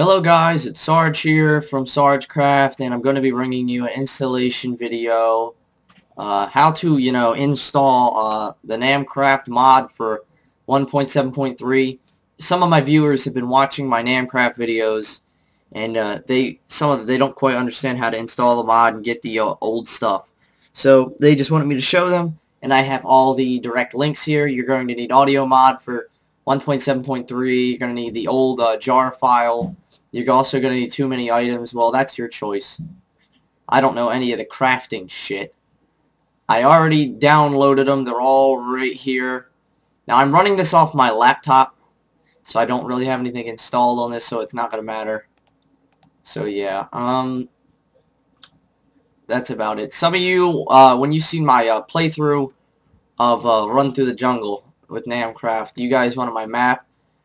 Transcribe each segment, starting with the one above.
Hello guys, it's Sarge here from Sarge Craft and I'm going to be bringing you an installation video uh, how to, you know, install uh, the Namcraft mod for 1.7.3. Some of my viewers have been watching my Namcraft videos and uh, they some of them, they don't quite understand how to install the mod and get the uh, old stuff. So they just wanted me to show them and I have all the direct links here. You're going to need audio mod for 1.7.3. You're going to need the old uh, jar file you're also going to need too many items. Well, that's your choice. I don't know any of the crafting shit. I already downloaded them. They're all right here. Now, I'm running this off my laptop, so I don't really have anything installed on this, so it's not going to matter. So, yeah. Um, that's about it. Some of you, uh, when you see my uh, playthrough of uh, Run Through the Jungle with Namcraft, you guys wanted my map.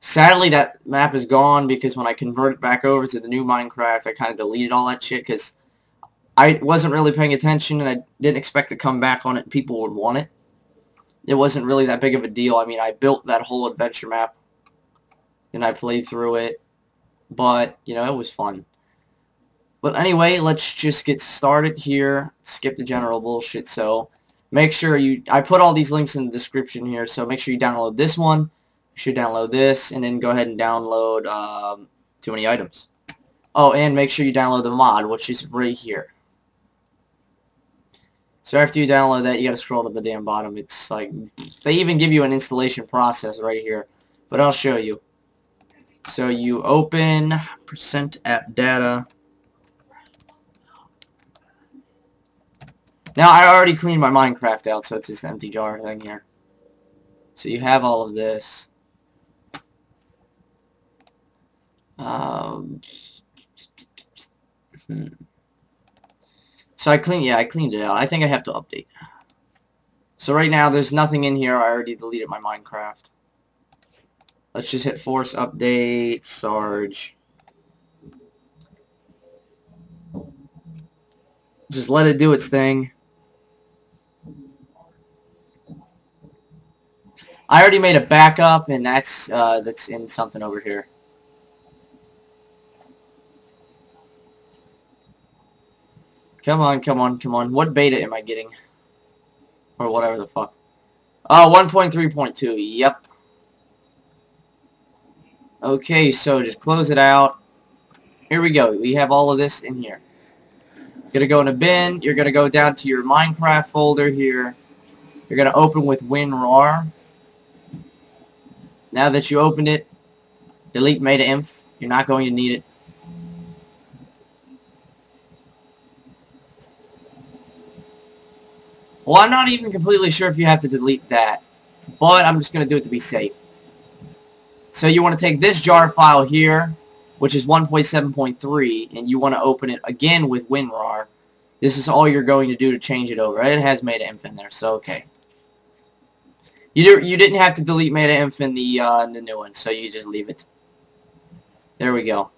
Sadly, that map is gone because when I converted back over to the new Minecraft, I kind of deleted all that shit because I wasn't really paying attention and I didn't expect to come back on it people would want it. It wasn't really that big of a deal. I mean, I built that whole adventure map and I played through it, but, you know, it was fun. But anyway, let's just get started here. Skip the general bullshit, so make sure you... I put all these links in the description here, so make sure you download this one should download this and then go ahead and download um, too many items. Oh, and make sure you download the mod, which is right here. So after you download that, you gotta scroll to the damn bottom. It's like, they even give you an installation process right here. But I'll show you. So you open percent app data. Now I already cleaned my Minecraft out, so it's just an empty jar thing here. So you have all of this. Um, hmm. So I cleaned, yeah, I cleaned it out. I think I have to update. So right now, there's nothing in here. I already deleted my Minecraft. Let's just hit force update, Sarge. Just let it do its thing. I already made a backup, and that's uh, that's in something over here. Come on, come on, come on. What beta am I getting? Or whatever the fuck. Uh, oh, 1.3.2. Yep. Okay, so just close it out. Here we go. We have all of this in here. You're going to go in a bin. You're going to go down to your Minecraft folder here. You're going to open with WinRAR. Now that you opened it, delete meta-inf. You're not going to need it. Well, I'm not even completely sure if you have to delete that, but I'm just going to do it to be safe. So you want to take this jar file here, which is 1.7.3, and you want to open it again with WinRAR. This is all you're going to do to change it over. It has meta-inf in there, so okay. You, you didn't have to delete meta-inf in the, uh, in the new one, so you just leave it. There we go.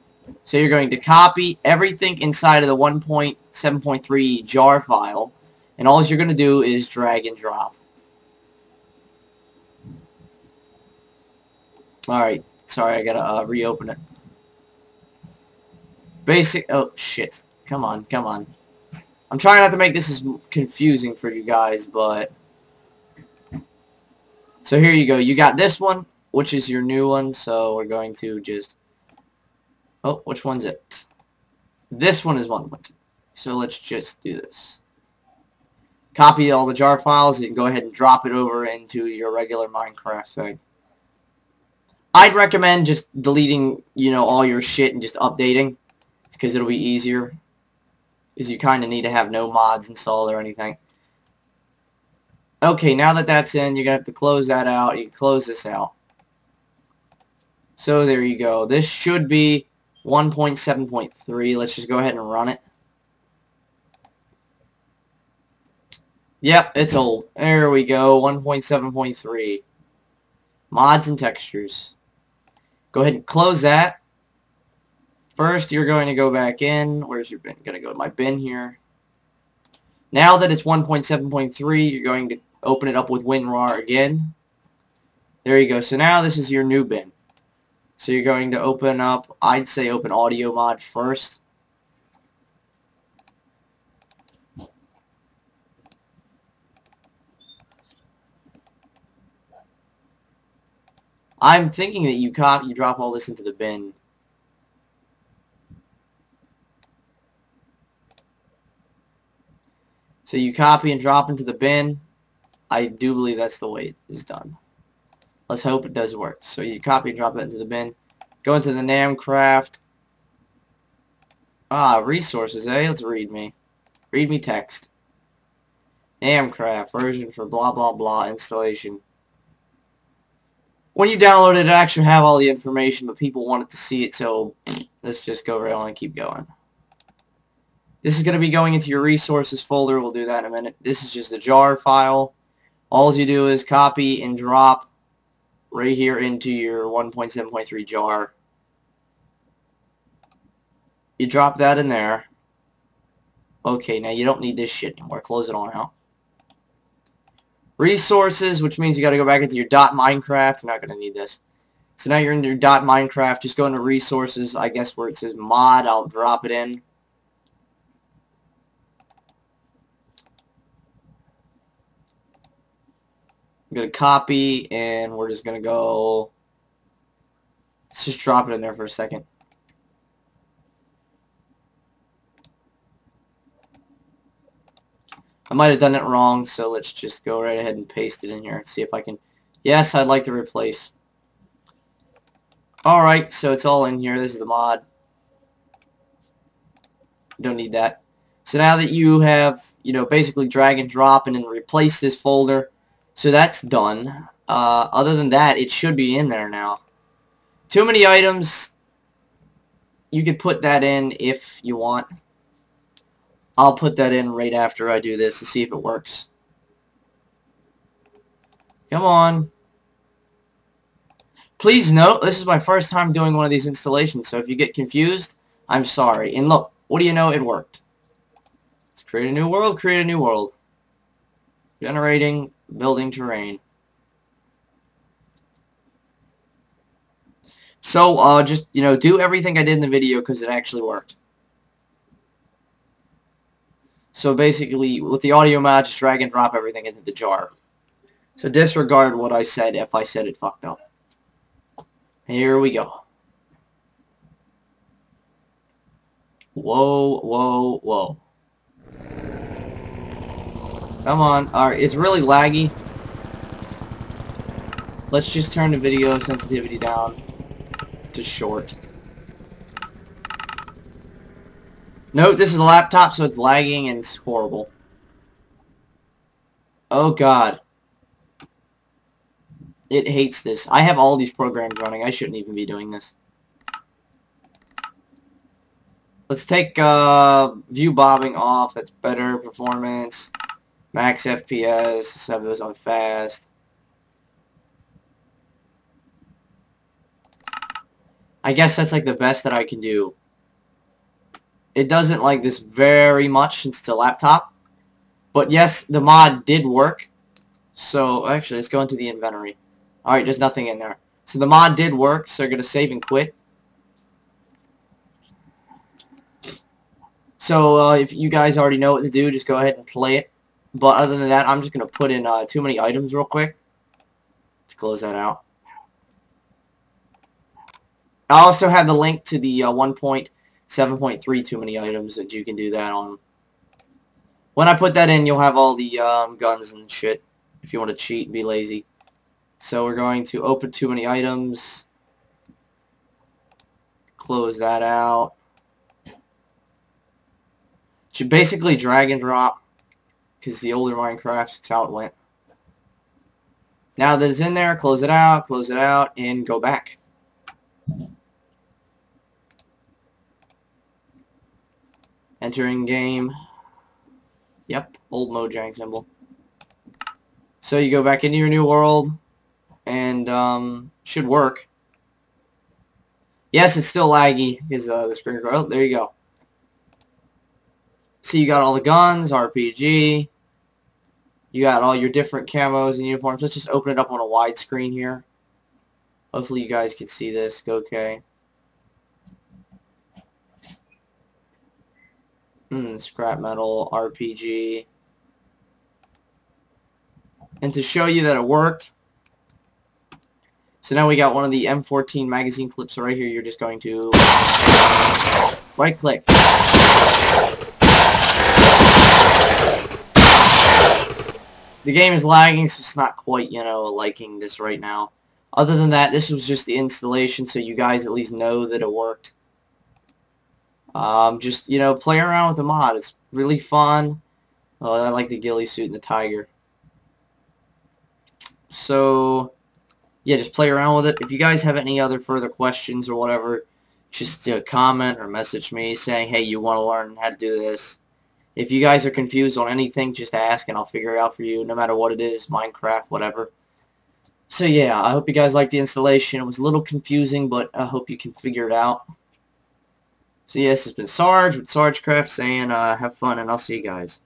So you're going to copy everything inside of the 1.7.3 jar file, and all you're going to do is drag and drop. Alright, sorry, I gotta uh, reopen it. Basic, oh shit, come on, come on. I'm trying not to make this as confusing for you guys, but... So here you go, you got this one, which is your new one, so we're going to just... Oh, which one's it? This one is one. So let's just do this copy all the jar files and go ahead and drop it over into your regular Minecraft thing. I'd recommend just deleting, you know, all your shit and just updating because it'll be easier because you kind of need to have no mods installed or anything. Okay, now that that's in, you're going to have to close that out. You close this out. So there you go. This should be 1.7.3. Let's just go ahead and run it. Yep, it's old. There we go, 1.7.3. Mods and textures. Go ahead and close that. First, you're going to go back in. Where's your bin? going to go to my bin here. Now that it's 1.7.3, you're going to open it up with WinRAR again. There you go. So now this is your new bin. So you're going to open up, I'd say open audio mod first. I'm thinking that you cop you drop all this into the bin. So you copy and drop into the bin. I do believe that's the way it is done. Let's hope it does work. So you copy and drop it into the bin. Go into the Namcraft. Ah, resources, eh? Let's read me. Read me text. Namcraft, version for blah blah blah installation. When you download it, it actually have all the information, but people wanted to see it, so let's just go right on and keep going. This is going to be going into your resources folder. We'll do that in a minute. This is just a jar file. All you do is copy and drop right here into your 1.7.3 jar. You drop that in there. Okay, now you don't need this shit anymore. Close it on out. Resources, which means you got to go back into your dot Minecraft. You're not going to need this. So now you're in your dot Minecraft. Just go into resources, I guess where it says mod. I'll drop it in. I'm going to copy, and we're just going to go... Let's just drop it in there for a second. I might have done it wrong, so let's just go right ahead and paste it in here and see if I can... Yes, I'd like to replace. Alright, so it's all in here. This is the mod. Don't need that. So now that you have, you know, basically drag and drop and then replace this folder, so that's done. Uh, other than that, it should be in there now. Too many items. You could put that in if you want. I'll put that in right after I do this to see if it works. Come on. Please note, this is my first time doing one of these installations, so if you get confused, I'm sorry. And look, what do you know? It worked. Let's create a new world, create a new world. Generating building terrain. So, uh, just, you know, do everything I did in the video because it actually worked. So basically, with the audio mod, just drag and drop everything into the jar. So disregard what I said if I said it fucked up. Here we go. Whoa, whoa, whoa. Come on. Alright, it's really laggy. Let's just turn the video sensitivity down to short. Note this is a laptop, so it's lagging and it's horrible. Oh god. It hates this. I have all these programs running. I shouldn't even be doing this. Let's take uh, view bobbing off. That's better performance. Max FPS, let's those on fast. I guess that's like the best that I can do. It doesn't like this very much since it's a laptop. But yes, the mod did work. So, actually, let's go into the inventory. Alright, there's nothing in there. So the mod did work, so we're going to save and quit. So, uh, if you guys already know what to do, just go ahead and play it. But other than that, I'm just going to put in uh, too many items real quick. Let's close that out. I also have the link to the uh, 1.7.3 too many items that you can do that on. When I put that in, you'll have all the um, guns and shit if you want to cheat and be lazy. So we're going to open too many items. Close that out. Should basically drag and drop because the older Minecraft, that's how it went. Now that it's in there, close it out, close it out, and go back. Entering game. Yep, old Mojang symbol. So you go back into your new world, and um, should work. Yes, it's still laggy because uh, the screen. Oh, there you go. See, you got all the guns, RPG. You got all your different camos and uniforms. Let's just open it up on a wide screen here. Hopefully you guys can see this okay. Hmm, scrap metal, RPG. And to show you that it worked, so now we got one of the M14 magazine clips right here. You're just going to right click. The game is lagging, so it's not quite, you know, liking this right now. Other than that, this was just the installation, so you guys at least know that it worked. Um, just, you know, play around with the mod. It's really fun. Oh, I like the ghillie suit and the tiger. So, yeah, just play around with it. If you guys have any other further questions or whatever, just uh, comment or message me saying, hey, you want to learn how to do this. If you guys are confused on anything, just ask and I'll figure it out for you, no matter what it is, Minecraft, whatever. So yeah, I hope you guys liked the installation. It was a little confusing, but I hope you can figure it out. So yes, it's been Sarge with SargeCraft saying uh, have fun, and I'll see you guys.